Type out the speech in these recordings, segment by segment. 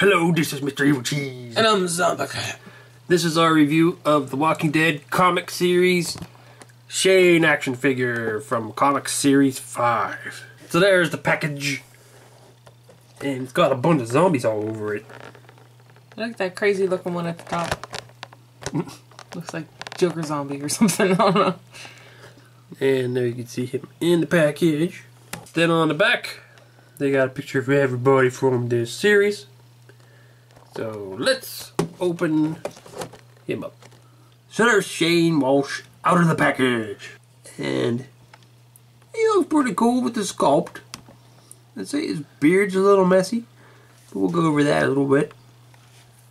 Hello, this is Mr. Evil Cheese. And I'm Zombie This is our review of the Walking Dead comic series Shane action figure from Comic Series 5. So there's the package. And it's got a bunch of zombies all over it. Look at that crazy looking one at the top. Looks like Joker Zombie or something. I don't know. And there you can see him in the package. Then on the back, they got a picture of everybody from this series. So let's open him up. So there's Shane Walsh out of the package. And he looks pretty cool with the sculpt. I'd say his beard's a little messy. But we'll go over that a little bit.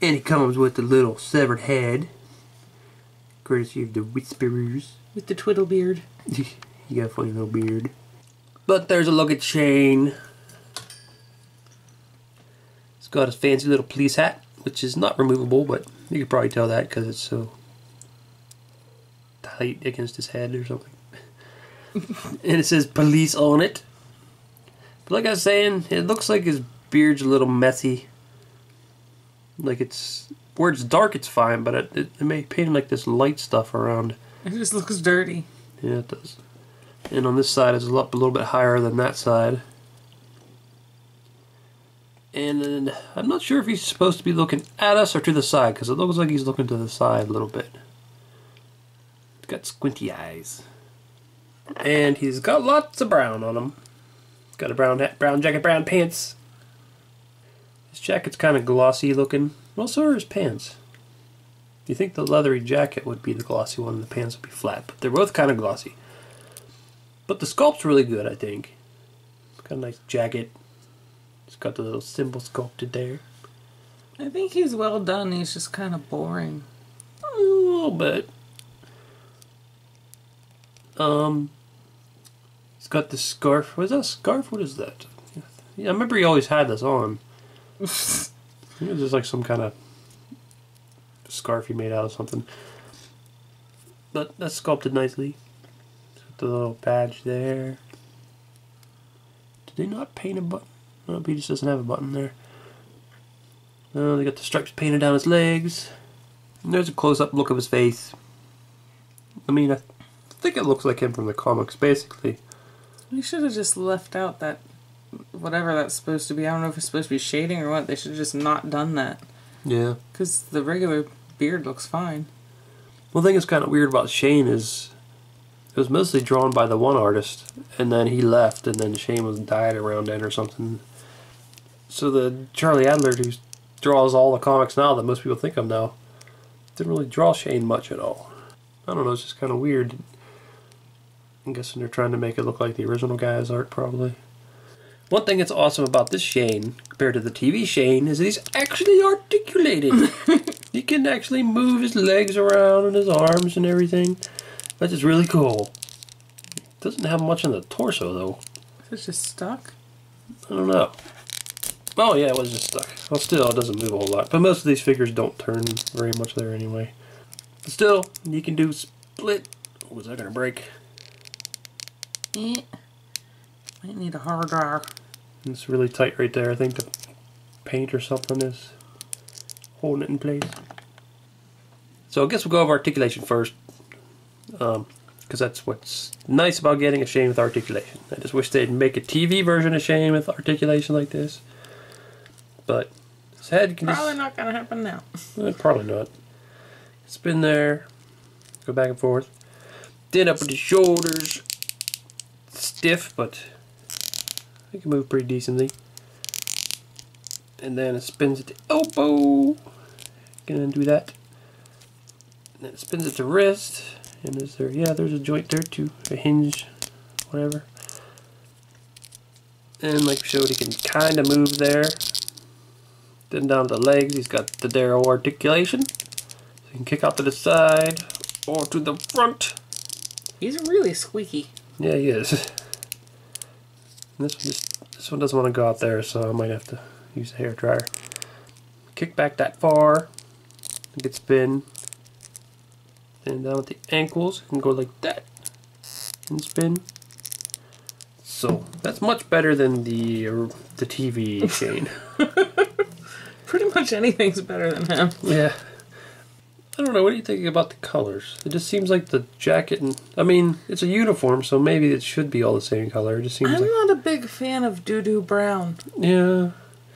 And he comes with a little severed head. Courtesy of the Whisperers. With the twiddle beard. you got a funny little beard. But there's a look at Shane. He's got his fancy little police hat, which is not removable, but you could probably tell that because it's so tight against his head or something. and it says police on it. But like I was saying, it looks like his beard's a little messy. Like it's where it's dark, it's fine, but it, it, it may paint like this light stuff around. It just looks dirty. Yeah, it does. And on this side, it's a, lot, a little bit higher than that side. And I'm not sure if he's supposed to be looking at us or to the side, because it looks like he's looking to the side a little bit. He's got squinty eyes. And he's got lots of brown on him. He's got a brown hat, brown jacket, brown pants. His jacket's kind of glossy looking. Well, so are his pants. You think the leathery jacket would be the glossy one and the pants would be flat, but they're both kind of glossy. But the sculpt's really good, I think. It's got a nice jacket. It's got the little symbol sculpted there. I think he's well done. He's just kind of boring. A little bit. Um, he's got the scarf. What is that a scarf? What is that? Yeah, I remember he always had this on. it was just like some kind of scarf he made out of something. But that's sculpted nicely. The little badge there. Did they not paint a button? No, he just doesn't have a button there. Oh, they got the stripes painted down his legs. And there's a close-up look of his face. I mean, I think it looks like him from the comics, basically. We should have just left out that whatever that's supposed to be. I don't know if it's supposed to be shading or what. They should have just not done that. Yeah. Because the regular beard looks fine. One thing that's kind of weird about Shane is it was mostly drawn by the one artist, and then he left, and then Shane was died around then or something. So the Charlie Adlard who draws all the comics now that most people think of now didn't really draw Shane much at all. I don't know, it's just kind of weird. I'm guessing they're trying to make it look like the original guy's art, probably. One thing that's awesome about this Shane, compared to the TV Shane, is that he's actually articulated. he can actually move his legs around and his arms and everything. That's just really cool. Doesn't have much in the torso, though. Is it just stuck? I don't know. Oh, yeah, it was just stuck. Well, still, it doesn't move a whole lot. But most of these figures don't turn very much there anyway. But still, you can do split. Oh, is that going to break? Eh. Might need a hard dryer. It's really tight right there. I think the paint or something is holding it in place. So I guess we'll go over articulation first. Because um, that's what's nice about getting a Shane with articulation. I just wish they'd make a TV version of Shane with articulation like this. But his head can Probably just... not gonna happen now. Eh, probably not. Spin there. Go back and forth. Then up with the shoulders. Stiff, but I can move pretty decently. And then it spins at the elbow. Gonna do that. And then it spins at the wrist. And is there, yeah, there's a joint there too. A hinge, whatever. And like we showed, he can kind of move there. Then down to the legs, he's got the Darrow articulation. So he can kick out to the side or to the front. He's really squeaky. Yeah, he is. And this one just this one doesn't want to go out there, so I might have to use a hair dryer. Kick back that far. Get spin. Then down at the ankles can go like that. And spin. So that's much better than the the TV Shane. Pretty much anything's better than him. Yeah. I don't know. What are you thinking about the colors? It just seems like the jacket and I mean, it's a uniform, so maybe it should be all the same color. It just seems I'm like not a big fan of doo doo brown. yeah,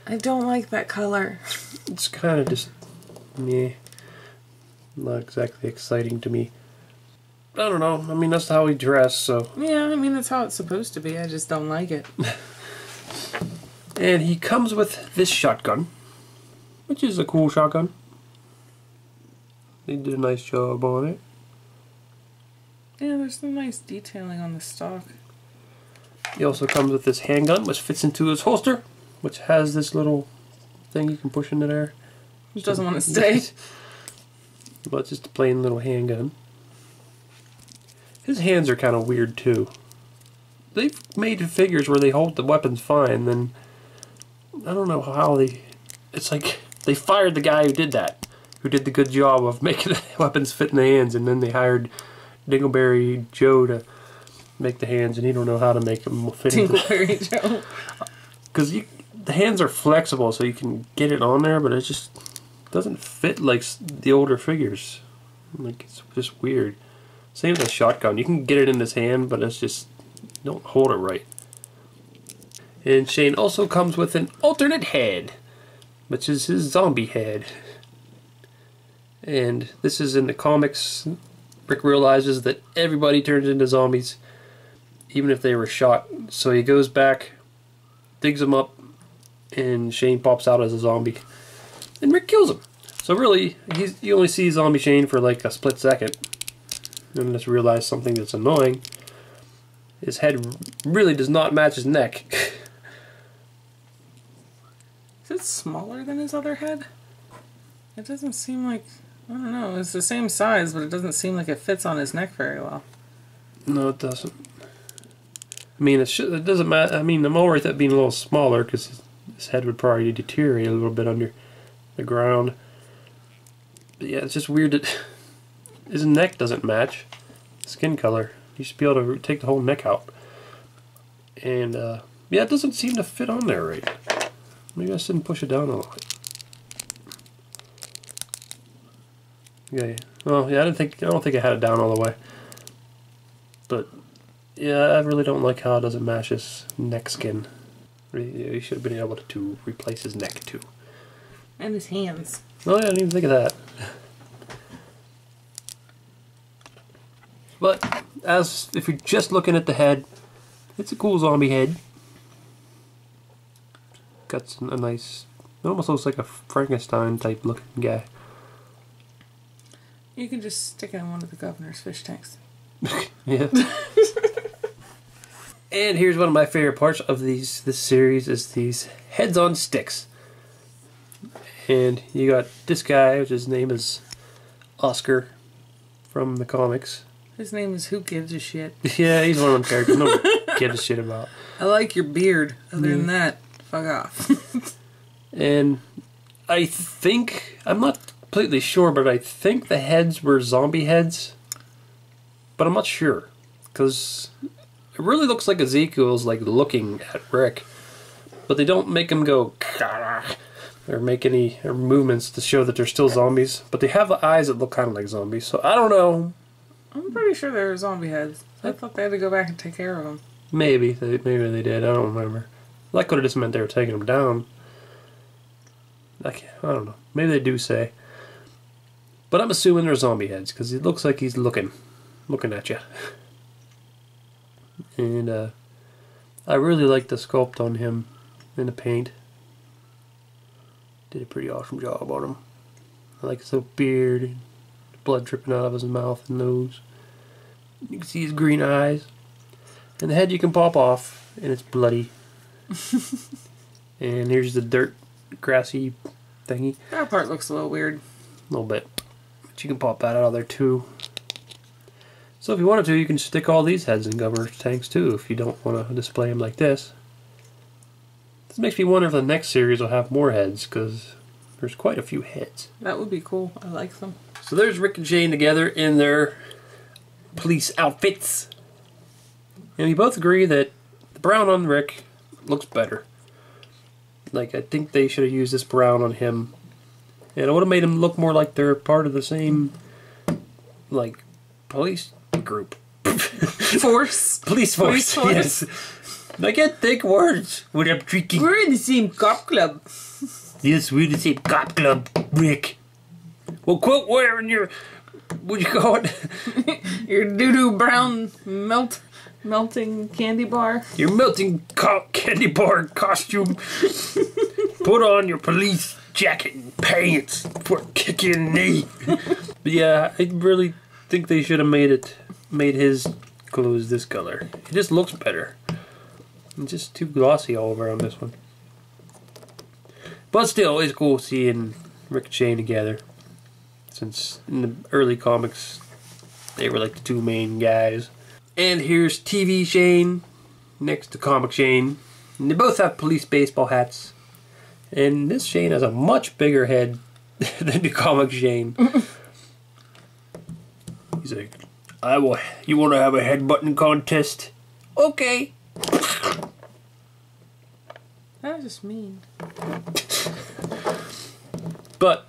I don't like that color. it's kind of just meh. Not exactly exciting to me. I don't know. I mean, that's how we dress, so. Yeah, I mean that's how it's supposed to be. I just don't like it. And he comes with this shotgun, which is a cool shotgun. They did a nice job on it. Yeah, there's some nice detailing on the stock. He also comes with this handgun, which fits into his holster, which has this little thing you can push into there. Which doesn't want to stay. but it's just a plain little handgun. His hands are kind of weird too. They've made figures where they hold the weapons fine, then I don't know how they. It's like they fired the guy who did that, who did the good job of making the weapons fit in the hands, and then they hired Dingleberry Joe to make the hands, and he don't know how to make them fit. into Tinkleberry Joe. because you the hands are flexible, so you can get it on there, but it just doesn't fit like the older figures. Like it's just weird. Same with the shotgun. You can get it in his hand, but it's just don't hold it right. And Shane also comes with an alternate head, which is his zombie head. And this is in the comics. Rick realizes that everybody turns into zombies, even if they were shot. So he goes back, digs him up, and Shane pops out as a zombie, and Rick kills him. So really, he's you only see zombie Shane for like a split second, and just realize something that's annoying. His head really does not match his neck. Smaller than his other head? It doesn't seem like. I don't know. It's the same size, but it doesn't seem like it fits on his neck very well. no, it doesn't. I mean, it, should, it doesn't matter. I mean, I'm alright that being a little smaller because his, his head would probably deteriorate a little bit under the ground. But yeah, it's just weird that his neck doesn't match skin color. You should be able to take the whole neck out. And uh, yeah, it doesn't seem to fit on there right. Maybe I shouldn't push it down a lot. Okay. Well, yeah, I didn't think I don't think I had it down all the way. But yeah, I really don't like how it doesn't match his neck skin. He should have been able to, to replace his neck too. And his hands. Oh, yeah, I didn't even think of that. But as if you're just looking at the head, it's a cool zombie head. Got a nice, it almost looks like a Frankenstein type looking guy. You can just stick it in one of the governor's fish tanks. Yeah. and here's one of my favorite parts of these this series is these heads on sticks. And you got this guy, which his name is Oscar from the comics. His name is Who Gives a Shit. Yeah, he's one of them characters no one gives a shit about. I like your beard. Other than that, fuck off. And I think I'm not completely sure, but I think the heads were zombie heads. But I'm not sure because it really looks like Ezekiel's like looking at Rick, but they don't make him go or make any movements to show that they're still zombies. But they have the eyes that look kind of like zombies. So I don't know. I'm pretty sure they're zombie heads. I thought they had to go back and take care of them. Maybe they maybe they did. I don't remember. That could have just meant they were taking him down. I, can't, I don't know. Maybe they do say. But I'm assuming they're zombie heads because it looks like he's looking, looking at you. And uh, I really like the sculpt on him in the paint. Did a pretty awesome job on him. I like his little beard, blood dripping out of his mouth and nose. You can see his green eyes. And the head you can pop off, and it's bloody. and here's the dirt, grassy thingy. That part looks a little weird. A little bit. But you can pop that out of there too. So if you wanted to, you can stick all these heads in governor's tanks too, if you don't want to display them like this. This makes me wonder if the next series will have more heads, because there's quite a few heads. That would be cool. I like them. So there's Rick and Shane together in their police outfits. And we both agree that the brown on Rick looks better. Like I think they should have used this brown on him, and it would have made him look more like they're part of the same, like, police group, Force. police force. Police force. Yes. I can't think words when I'm drinking. We're in the same cop club. Yes, we're in the same cop club, Rick. Well, quit wearing your what do you call it? Your doo doo brown melt melting candy bar. Your melting candy bar costume. Put on your police jacket and pants for kicking kick knee. yeah, I really think they should have made it, made his clothes this color. It just looks better. It's just too glossy all over on this one. But still, it's cool seeing Rick and Shane together. Since in the early comics, they were like the two main guys. And here's TV Shane next to comic Shane. And they both have police baseball hats. And this Shane has a much bigger head than the comic Shane. He's like, I will. You want to have a headbutting contest? Okay. That was just mean. But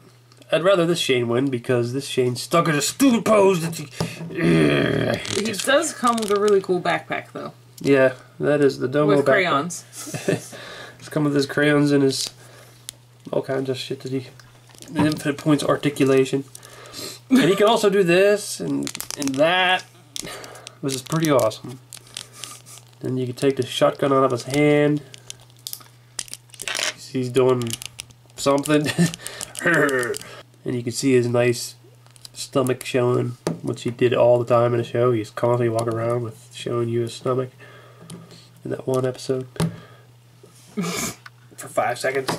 I'd rather this Shane win because this Shane stuck in a stupid pose. That he, He does come with a really cool backpack though, yeah, that is the Domo with backpack. crayons. He's come with his crayons and his all kinds of shit that he infinite points articulation. And he can also do this and and that, which is pretty awesome. Then you can take the shotgun out of his hand. He's doing something. and you can see his nice stomach showing, which he did all the time in the show. He's constantly walking around with showing you his stomach in that one episode for five seconds.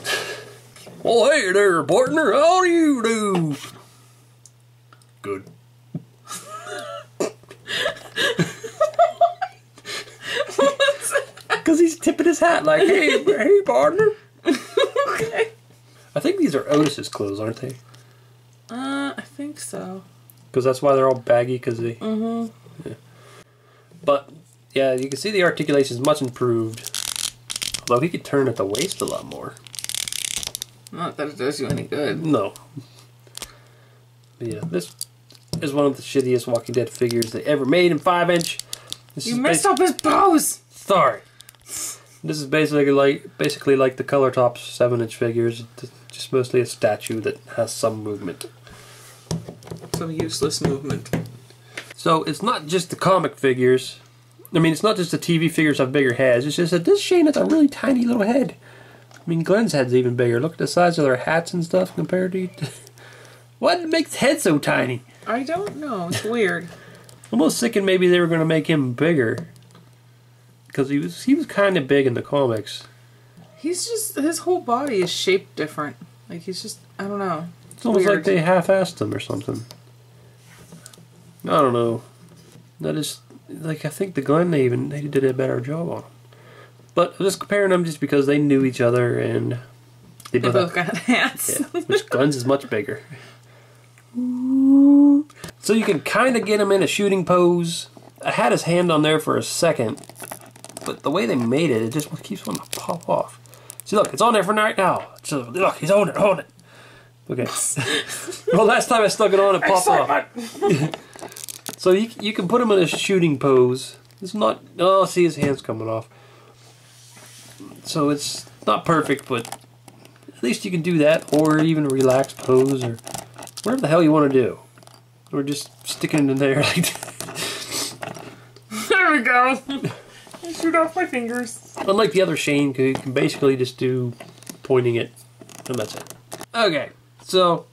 Well, hey there, partner. How do you do? Good. Because he's tipping his hat like, hey, hey, partner. okay. I think these are Otis's clothes, aren't they? Uh, I think so. Because that's why they're all baggy. Because they. Mm-hmm. yeah. But yeah, you can see the articulation is much improved. Although he could turn at the waist a lot more. Not that it does you any good. No. But yeah, this is one of the shittiest Walking Dead figures they ever made in five inch. This You messed up his pose. Sorry. This is basically like basically like the Color Tops seven inch figures, It's just mostly a statue that has some movement. Some useless movement. So it's not just the comic figures. I mean, it's not just the TV figures have bigger heads. It's just that this Shane has a really tiny little head. I mean, Glenn's head's even bigger. Look at the size of their hats and stuff compared to. what makes his head so tiny? I don't know. It's weird. Almost thinking maybe they were going to make him bigger because he was he was kind of big in the comics. He's just his whole body is shaped different. Like he's just I don't know. It's almost Weird. like they half-assed him or something. I don't know. That is like I think the Glen they even they did a better job on him. But I'm just comparing them just because they knew each other and they They both, got hats. yeah, which Glenn's is much bigger. So you can kind of get him in a shooting pose. I had his hand on there for a second, but the way they made it, it just keeps wanting to pop off. See, look, it's on there for right now. So, look, he's on it, hold it. Okay. well, last time I stuck it on, it popped off. so you, you can put him in a shooting pose. It's not. Oh, see his hands coming off. So it's not perfect, but at least you can do that, or even a relaxed pose, or whatever the hell you want to do, or just sticking it in there like. there we go. I shoot off my fingers. Unlike the other Shane, you can basically just do pointing it, and that's it. Okay, so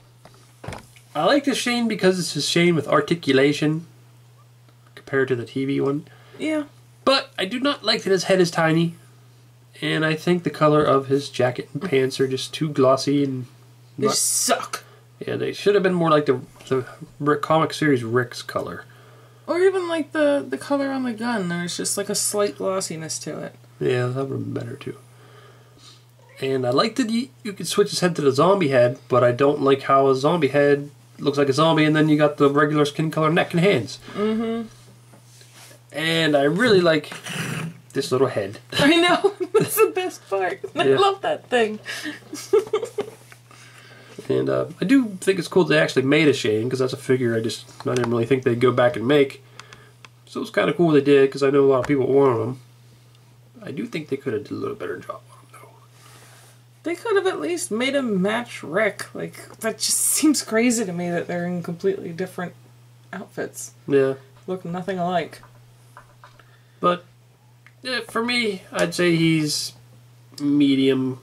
I like this Shane because it's a Shane with articulation compared to the TV one. Yeah. But I do not like that his head is tiny, and I think the color of his jacket and pants are just too glossy and They not, suck. yeah, they should have been more like the the Rick comic series Rick's color. Or even like the the color on the gun. There's just like a slight glossiness to it. Yeah, that would have been better too. And I like that you, you could switch his head to the zombie head, but I don't like how a zombie head looks like a zombie and then you got the regular skin color neck and hands. Mm-hmm. And I really like this little head. I know. That's the best part. I Yeah. love that thing. And uh, I do think it's cool they actually made a Shane because that's a figure I just I didn't really think they'd go back and make. So it's kind of cool they did because I know a lot of people wanted them. I do think they could have did a little better job on them though. They could have at least made him match Rick. Like that just seems crazy to me that they're in completely different outfits. Yeah, Look nothing alike. But yeah, for me, I'd say he's medium.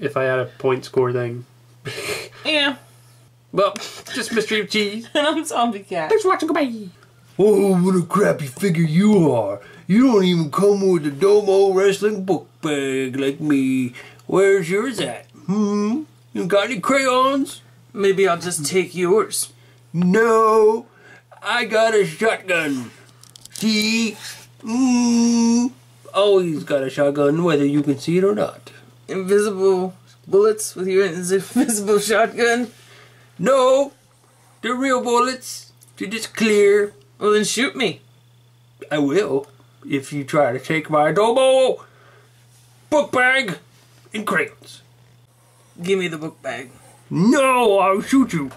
If I had a point score thing, Yeah. well, just Mr. Evil Cheese. And I'm Zombie Cat. Thanks for watching. Goodbye. Oh, what a crappy figure you are. You don't even come with a Domo wrestling book bag like me. Where's yours at? Hmm? You got any crayons? Maybe I'll just take yours. No. I got a shotgun. See? Oh, mmm. Always got a shotgun, whether you can see it or not. Invisible bullets with your invisible shotgun. No. They're real bullets. They're just clear. Well, then shoot me. I will. If you try to take my Domo book bag and crayons. Give me the book bag. No, I'll shoot you.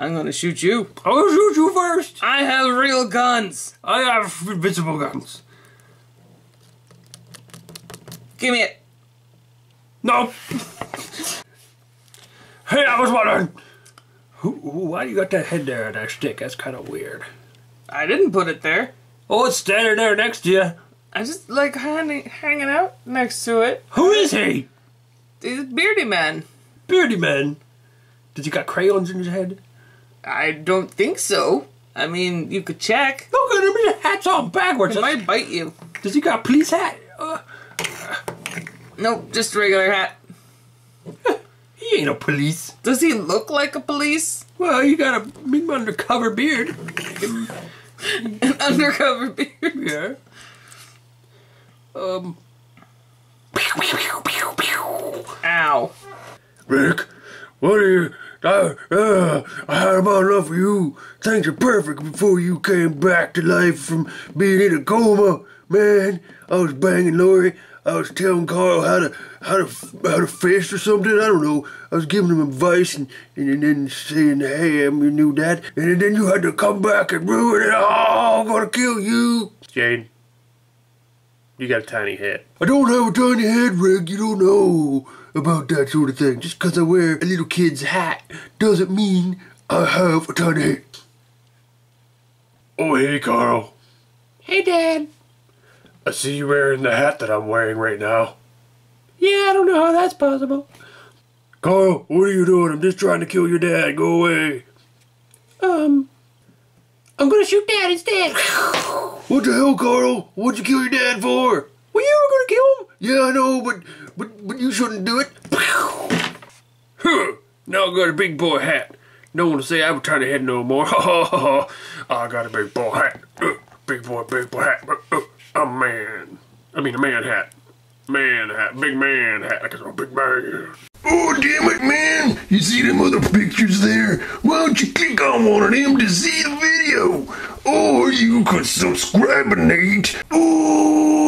I'm gonna shoot you. I'll shoot you first. I have real guns. I have invincible guns. Give me it. No. hey, I was wondering. Who, why you got that head there on that stick? That's kind of weird. I didn't put it there. Oh, it's standing there next to you. I just like hanging, hanging out next to it. Who is he? He's beardy man. Beardy man. Did he got crayons in his head? I don't think so. I mean, you could check. Look at him. His hat's on backwards. It might bite you. Does he got a police hat? Uh, Nope, just a regular hat. he ain't a police. Does he look like a police? Well, you got a big undercover beard. An undercover beard? Yeah. Um. Ow. Rick, what are you? I, uh, I had about enough of you. Things are perfect before you came back to life from being in a coma. Man, I was banging Lori. I was telling Carl how to how to how to fish or something. I don't know. I was giving him advice and and then saying, "Hey, I'm your new dad." And then you had to come back and ruin it. Oh, I'm gonna kill you. Shane, you got a tiny head. I don't have a tiny head, Rick. You don't know about that sort of thing. Just 'cause I wear a little kid's hat doesn't mean I have a tiny head. Oh, hey, Carl. Hey, Dad. I see you wearing the hat that I'm wearing right now. Yeah, I don't know how that's possible. Carl, what are you doing? I'm just trying to kill your dad. Go away. Um, I'm gonna shoot Dad instead. What the hell, Carl? What'd you kill your dad for? Well, you were gonna kill him. Yeah, I know, but but but you shouldn't do it. Huh, now I got a big boy hat. No one to say I have a tiny head no more. I got a big boy hat. Uh, big boy, big boy hat. Uh, uh, a man. I mean a man hat. Man hat. Big man hat. Like I'm a big man. Oh, damn it, man. You see them other pictures there? Why don't you click on one of them to see the video? Or you could subscribe and. Oh,